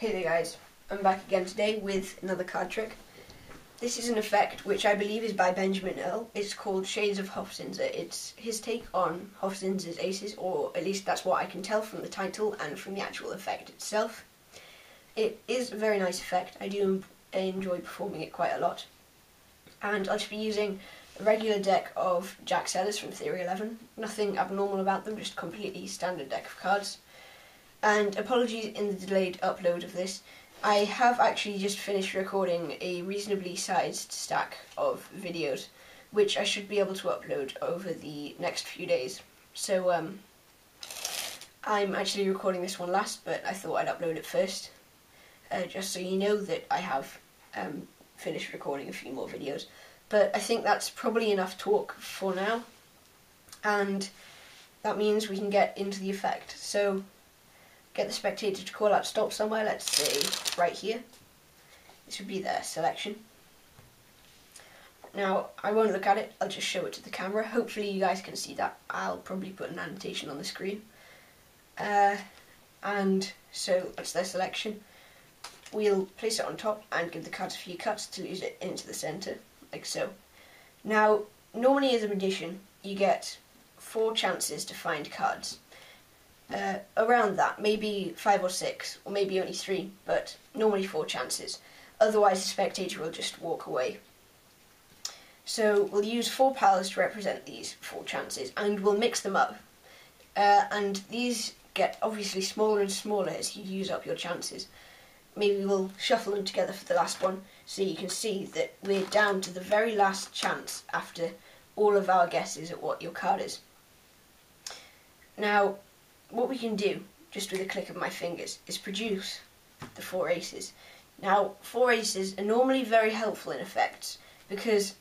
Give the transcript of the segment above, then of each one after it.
Hey there guys, I'm back again today with another card trick. This is an effect which I believe is by Benjamin Earl. It's called Shades of Hofzinser. It's his take on Hofzinser's aces, or at least that's what I can tell from the title and from the actual effect itself. It is a very nice effect. I do enjoy performing it quite a lot. And I'll just be using a regular deck of Jaqk Cellars from Theory 11. Nothing abnormal about them, just completely standard deck of cards and apologies in the delayed upload of this. I have actually just finished recording a reasonably sized stack of videos, which I should be able to upload over the next few days. So um, I'm actually recording this one last, but I thought I'd upload it first, uh, just so you know that I have um, finished recording a few more videos. But I think that's probably enough talk for now, and that means we can get into the effect. So get the spectator to call out stop somewhere, let's say right here. This would be their selection. Now, I won't look at it, I'll just show it to the camera. Hopefully you guys can see that. I'll probably put an annotation on the screen. Uh, and so that's their selection. We'll place it on top and give the cards a few cuts to lose it into the centre, like so. Now, normally as a magician, you get four chances to find cards around that, maybe five or six, or maybe only three, but normally four chances. Otherwise, the spectator will just walk away. So we'll use four pals to represent these four chances, and we'll mix them up. Uh, and these get obviously smaller and smaller as you use up your chances. Maybe we'll shuffle them together for the last one, so you can see that we're down to the very last chance after all of our guesses at what your card is. Now, what we can do, just with a click of my fingers, is produce the four aces. Now, four aces are normally very helpful in effects because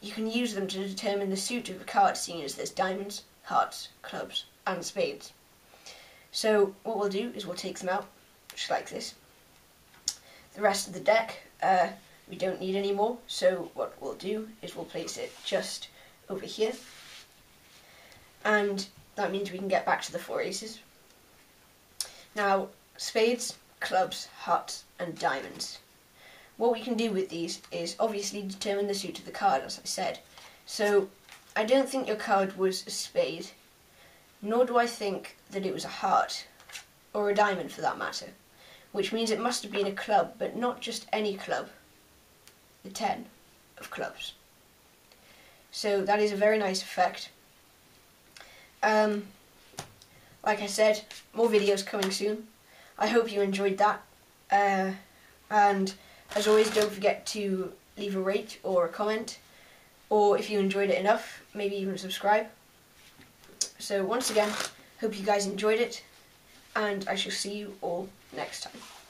you can use them to determine the suit of a card, seeing as there's diamonds, hearts, clubs, and spades. So what we'll do is we'll take them out, just like this. The rest of the deck, uh, we don't need anymore, so what we'll do is we'll place it just over here. And that means we can get back to the four aces. Now, spades, clubs, hearts, and diamonds. What we can do with these is obviously determine the suit of the card, as I said. So, I don't think your card was a spade, nor do I think that it was a heart, or a diamond for that matter, which means it must have been a club, but not just any club, the ten of clubs. So that is a very nice effect. Um, like I said, more videos coming soon. I hope you enjoyed that. Uh, and as always, don't forget to leave a rate or a comment. Or if you enjoyed it enough, maybe even subscribe. So once again, hope you guys enjoyed it. And I shall see you all next time.